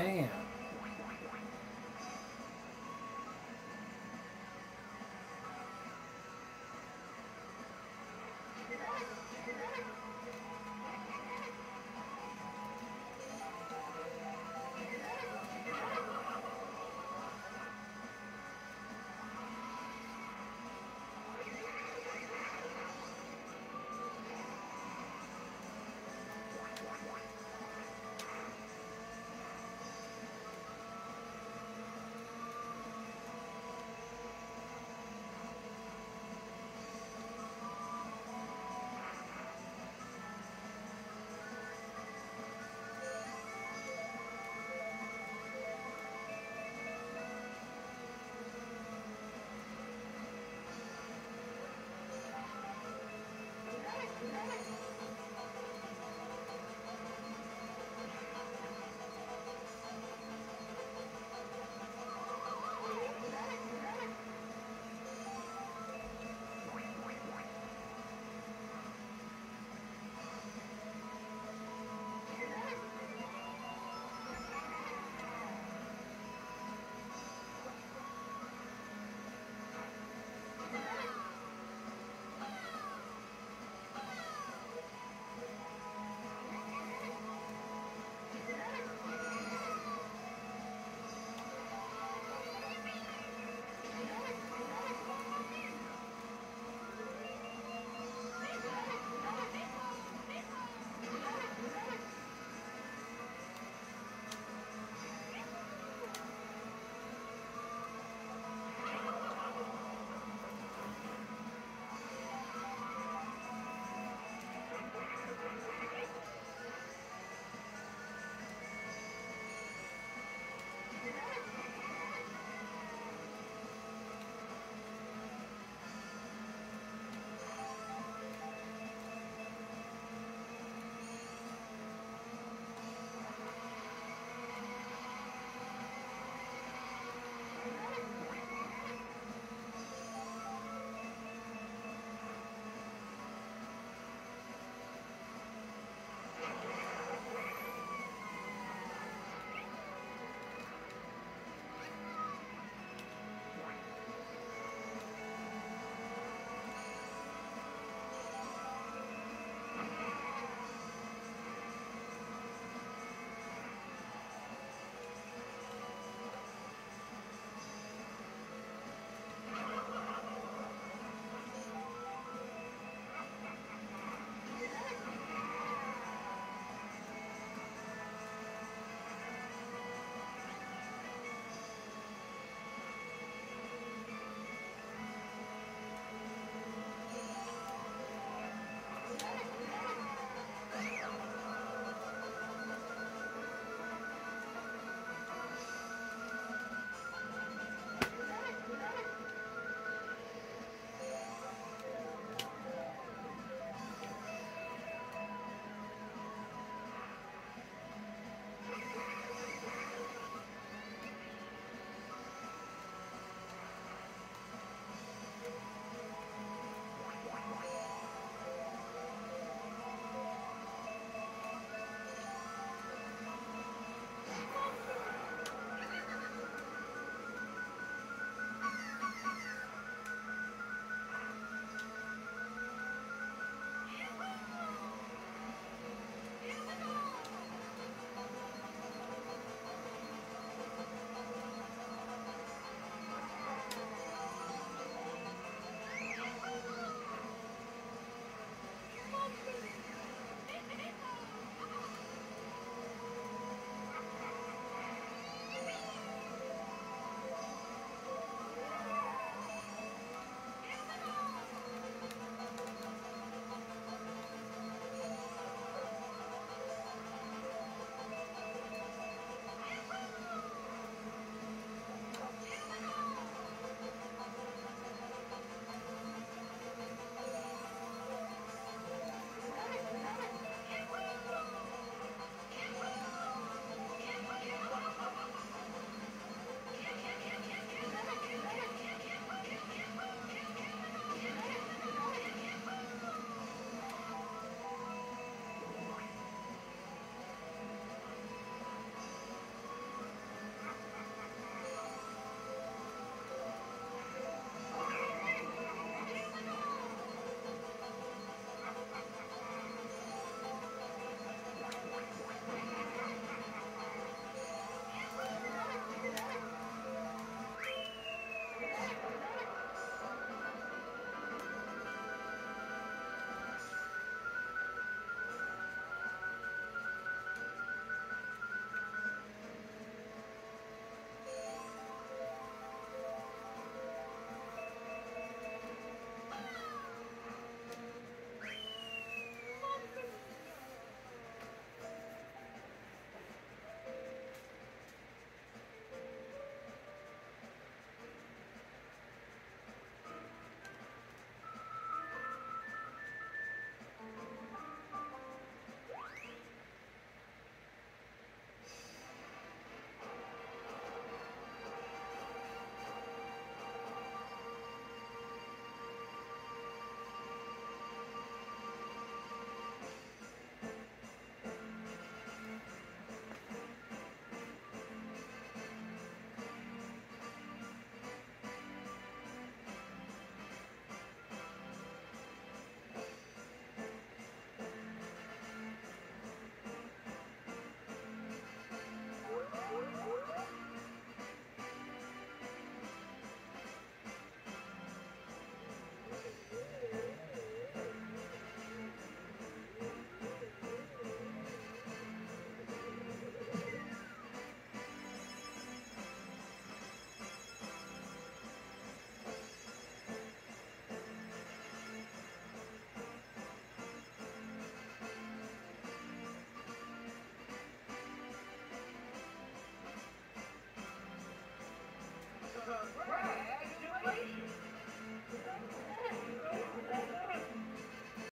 Damn.